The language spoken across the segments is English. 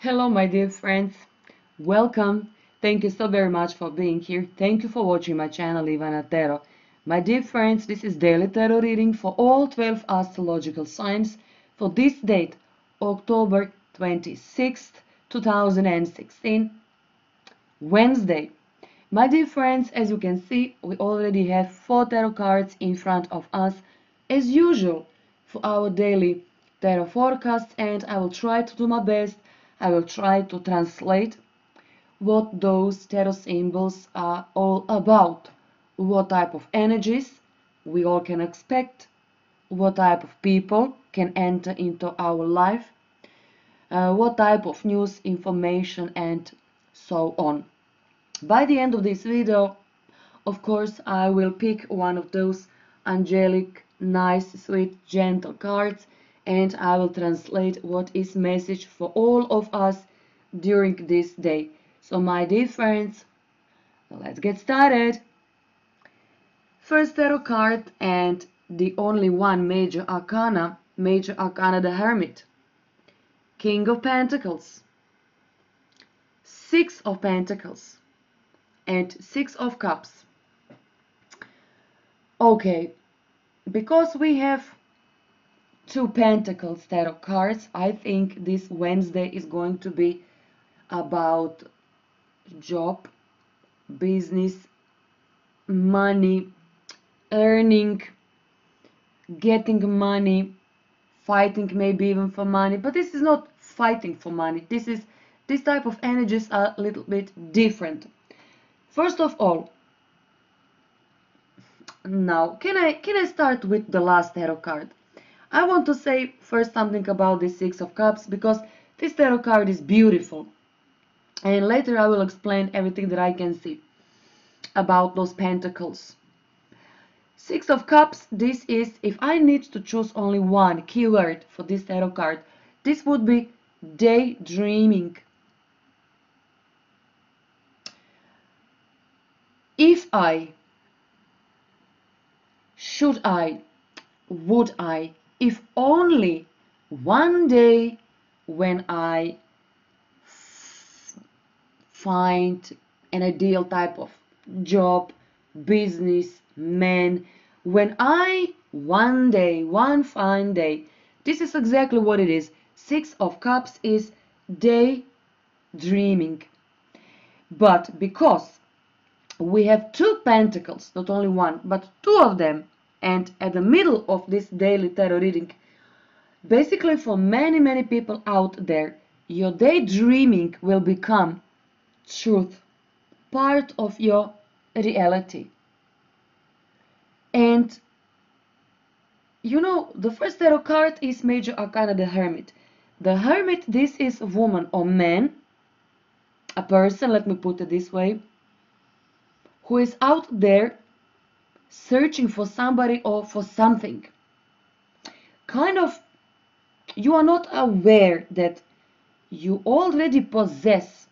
Hello, my dear friends. Welcome. Thank you so very much for being here. Thank you for watching my channel, Ivana Tarot. My dear friends, this is daily tarot reading for all 12 astrological signs for this date, October 26th, 2016, Wednesday. My dear friends, as you can see, we already have four tarot cards in front of us, as usual, for our daily tarot forecast, and I will try to do my best I will try to translate what those tarot symbols are all about, what type of energies we all can expect, what type of people can enter into our life, uh, what type of news, information, and so on. By the end of this video, of course, I will pick one of those angelic, nice, sweet, gentle cards and I will translate what is message for all of us during this day. So my dear friends, let's get started. First tarot card and the only one major arcana, major arcana the Hermit. King of Pentacles, Six of Pentacles, and Six of Cups. Okay, because we have two pentacles tarot cards. I think this wednesday is going to be about job business money earning getting money fighting maybe even for money. But this is not fighting for money. This is this type of energies are a little bit different. First of all now can i can i start with the last tarot card I want to say first something about the Six of Cups because this tarot card is beautiful. And later I will explain everything that I can see about those pentacles. Six of Cups, this is, if I need to choose only one keyword for this tarot card, this would be daydreaming. If I, should I, would I, if only one day when I find an ideal type of job, business, man, when I one day, one fine day, this is exactly what it is. Six of Cups is daydreaming. But because we have two pentacles, not only one, but two of them, and at the middle of this daily tarot reading basically for many many people out there your daydreaming will become truth part of your reality. And you know the first tarot card is major arcana the hermit. The hermit this is a woman or man a person let me put it this way who is out there searching for somebody or for something. Kind of, you are not aware that you already possess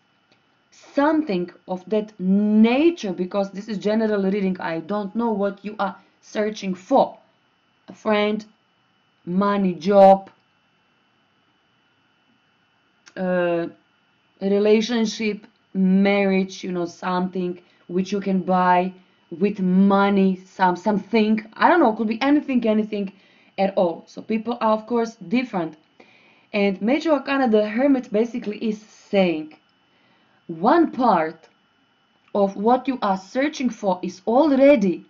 something of that nature because this is general reading. I don't know what you are searching for. A friend, money, job, uh, relationship, marriage, you know, something which you can buy with money, some something. I don't know, could be anything, anything at all. So people are of course different. And Major Arcana the Hermit basically is saying one part of what you are searching for is already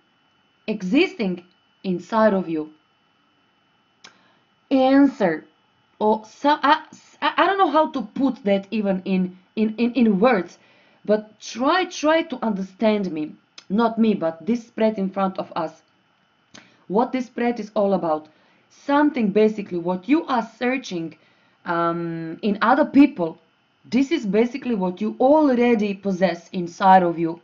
existing inside of you. Answer or so, I, I don't know how to put that even in, in, in, in words, but try try to understand me not me, but this spread in front of us. What this spread is all about. Something basically what you are searching um, in other people. This is basically what you already possess inside of you.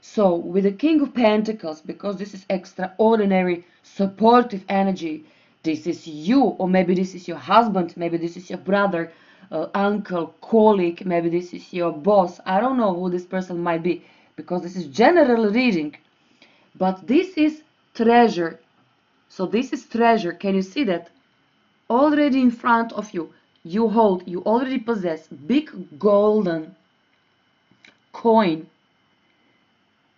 So with the King of Pentacles, because this is extraordinary supportive energy, this is you, or maybe this is your husband, maybe this is your brother, uh, uncle, colleague, maybe this is your boss. I don't know who this person might be because this is general reading. But this is treasure. So this is treasure. Can you see that? Already in front of you you hold, you already possess big golden coin,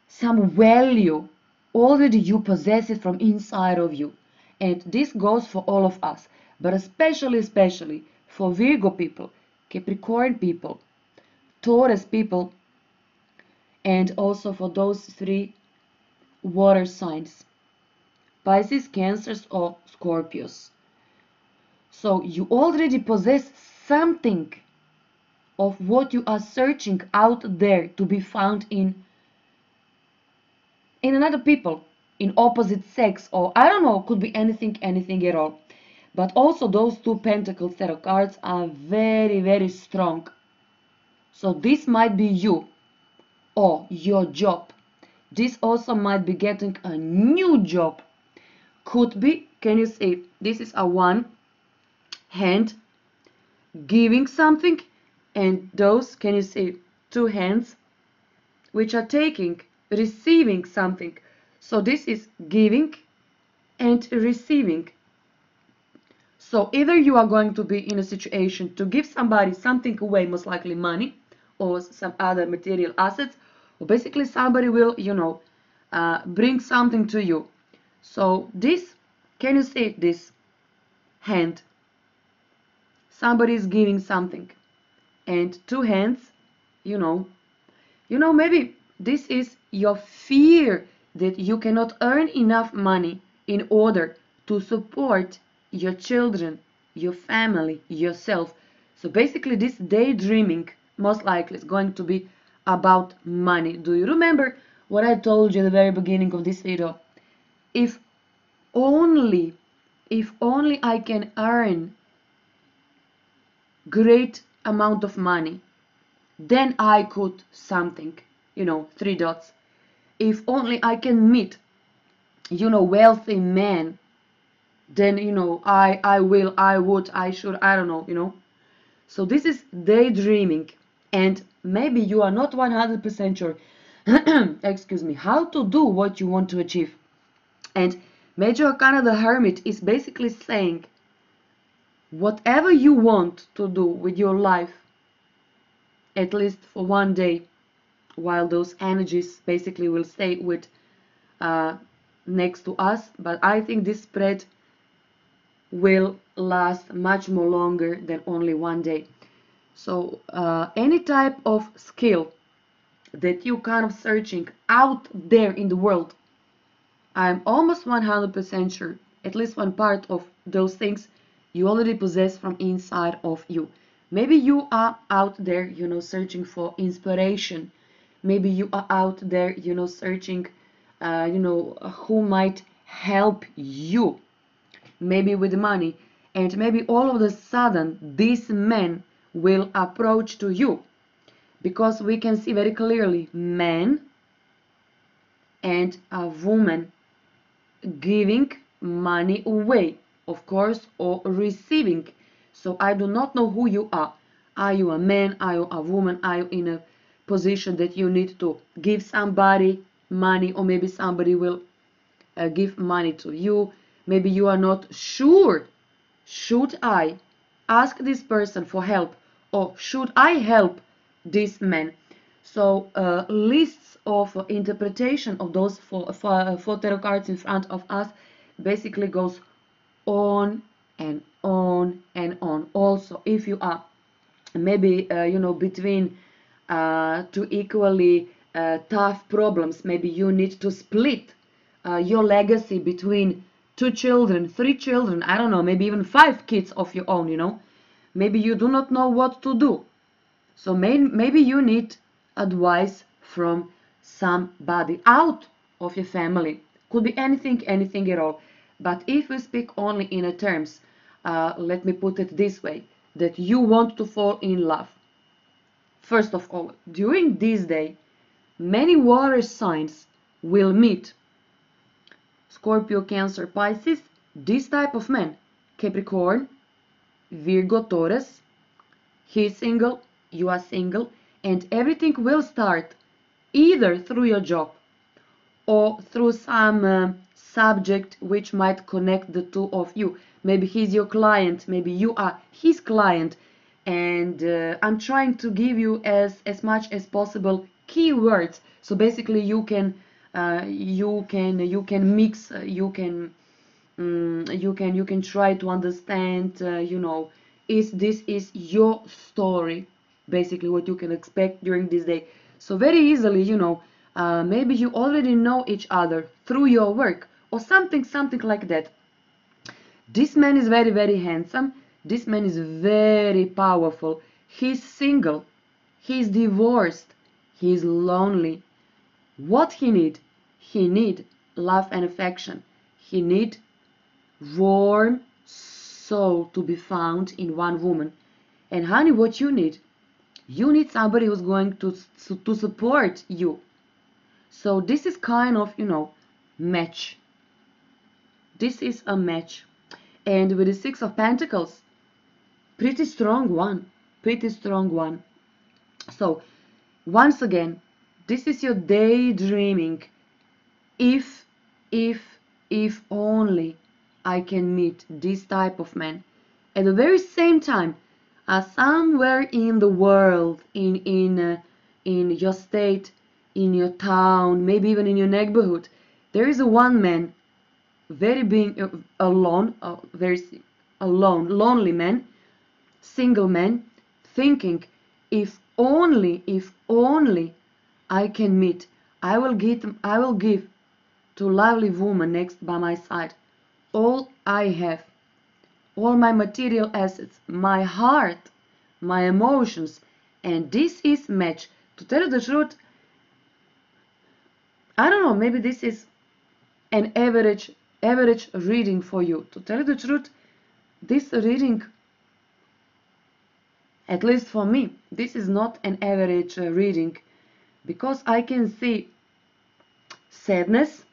some value, already you possess it from inside of you. And this goes for all of us, but especially, especially for Virgo people, Capricorn people, Taurus people, and also for those three water signs Pisces, Cancers, or Scorpios. So you already possess something of what you are searching out there to be found in in another people in opposite sex or I don't know could be anything anything at all. But also those two pentacles tarot cards are very very strong. So this might be you or your job. This also might be getting a new job. Could be can you see this is a one hand giving something and those can you see two hands which are taking receiving something. So this is giving and receiving. So either you are going to be in a situation to give somebody something away most likely money or some other material assets basically somebody will you know uh, bring something to you. So this can you see this hand? Somebody is giving something. And two hands you know. You know maybe this is your fear that you cannot earn enough money in order to support your children your family yourself. So basically this daydreaming most likely is going to be about money. Do you remember what i told you at the very beginning of this video? If only if only i can earn great amount of money then i could something you know three dots. If only i can meet you know wealthy men then you know i i will i would i should i don't know you know. So this is daydreaming and maybe you are not 100% sure. Excuse me. How to do what you want to achieve. And major arcana the hermit is basically saying whatever you want to do with your life at least for one day while those energies basically will stay with uh, next to us. But I think this spread will last much more longer than only one day so uh, any type of skill that you kind of searching out there in the world I'm almost 100% sure at least one part of those things you already possess from inside of you. Maybe you are out there, you know, searching for inspiration. Maybe you are out there, you know, searching, uh, you know, who might help you. Maybe with money. And maybe all of a sudden, this man will approach to you. Because we can see very clearly man and a woman giving money away of course, or receiving. So I do not know who you are. Are you a man? Are you a woman? Are you in a position that you need to give somebody money or maybe somebody will uh, give money to you? Maybe you are not sure. Should I ask this person for help or should I help this man? So uh, lists of interpretation of those four, four, four tarot cards in front of us basically goes on and on and on also if you are maybe uh, you know between uh, two equally uh, tough problems maybe you need to split uh, your legacy between two children three children i don't know maybe even five kids of your own you know maybe you do not know what to do so may maybe you need advice from somebody out of your family could be anything anything at all but if we speak only in a terms, uh, let me put it this way, that you want to fall in love. First of all, during this day, many water signs will meet. Scorpio, Cancer, Pisces, this type of man, Capricorn, Virgo, Taurus, he's single, you are single, and everything will start either through your job or through some uh, subject which might connect the two of you. Maybe he's your client maybe you are his client and uh, i'm trying to give you as as much as possible keywords. So basically you can uh, you can you can mix uh, you can um, you can you can try to understand uh, you know is this is your story basically what you can expect during this day. So very easily you know uh, maybe you already know each other through your work or something something like that. This man is very very handsome. This man is very powerful. He's single. He's divorced. He's lonely. What he need? He need love and affection. He need warm soul to be found in one woman. And honey what you need? You need somebody who's going to to support you. So this is kind of you know match. This is a match. And with the six of pentacles pretty strong one. Pretty strong one. So once again this is your daydreaming. If if if only I can meet this type of man at the very same time as somewhere in the world in in uh, in your state in your town maybe even in your neighborhood there is a one man very being uh, alone uh, very alone lonely man single man thinking if only if only I can meet I will give I will give to lovely woman next by my side all I have. All my material assets my heart my emotions and this is match. To tell you the truth I don't know maybe this is an average average reading for you. To tell you the truth this reading at least for me this is not an average uh, reading. Because I can see sadness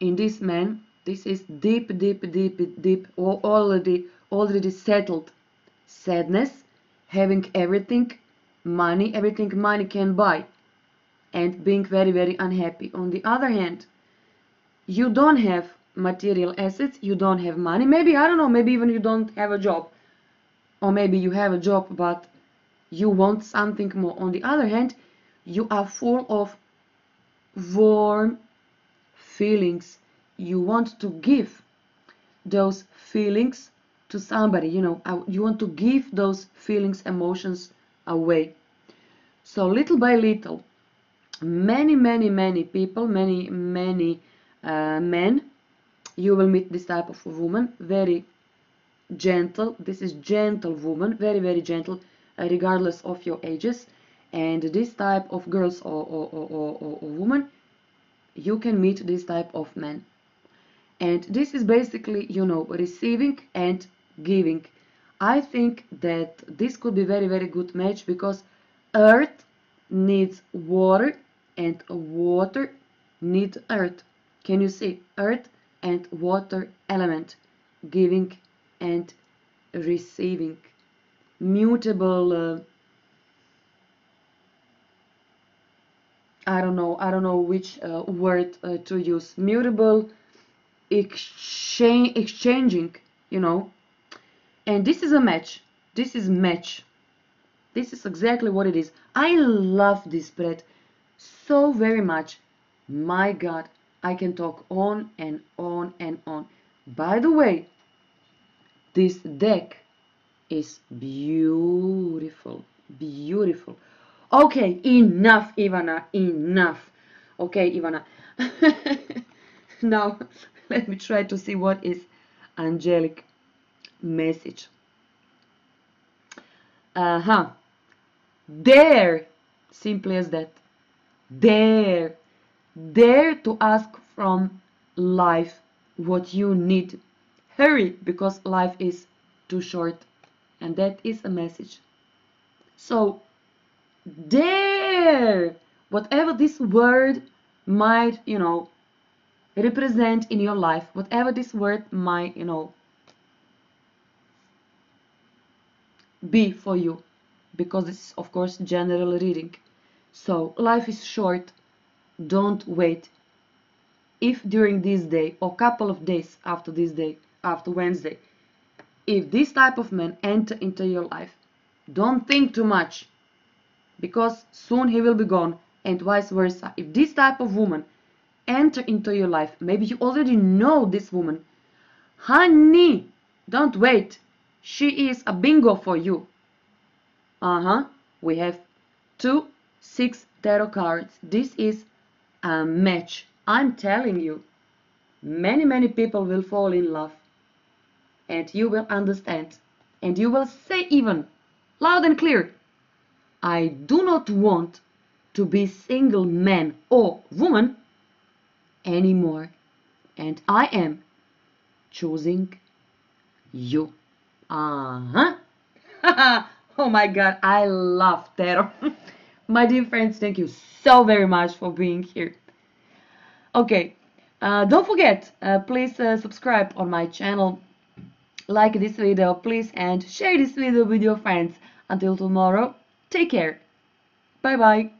in this man this is deep deep deep deep already already settled. Sadness having everything money everything money can buy and being very very unhappy. On the other hand you don't have material assets you don't have money. Maybe i don't know maybe even you don't have a job. Or maybe you have a job but you want something more. On the other hand you are full of warm feelings you want to give those feelings to somebody you know you want to give those feelings emotions away. So little by little many many many people many many uh, men you will meet this type of woman very gentle. This is gentle woman very very gentle uh, regardless of your ages. And this type of girls or, or, or, or, or woman you can meet this type of man and this is basically you know receiving and giving. I think that this could be very very good match because earth needs water and water needs earth. Can you see? Earth and water element giving and receiving. Mutable uh, I don't know I don't know which uh, word uh, to use. Mutable exchange exchanging you know? And this is a match. This is match. This is exactly what it is. I love this spread so very much. My god I can talk on and on and on. By the way this deck is beautiful. Beautiful. Okay enough Ivana enough. Okay Ivana. Now let me try to see what is angelic message. Uh-huh. Dare simply as that. Dare. Dare to ask from life what you need. Hurry because life is too short. And that is a message. So dare! Whatever this word might you know represent in your life whatever this word might you know be for you because it's of course general reading so life is short don't wait if during this day or couple of days after this day after Wednesday. If this type of man enter into your life, don't think too much because soon he will be gone and vice versa. If this type of woman enter into your life, maybe you already know this woman. Honey, don't wait. She is a bingo for you. Uh-huh. We have two six tarot cards. This is a match. I'm telling you. Many, many people will fall in love. And you will understand. And you will say even loud and clear, I do not want to be single man or woman anymore. And I am choosing you. Uh-huh. oh my god, I love tarot. my dear friends, thank you so very much for being here. Okay, uh, don't forget, uh, please uh, subscribe on my channel, like this video, please, and share this video with your friends. Until tomorrow, take care. Bye bye.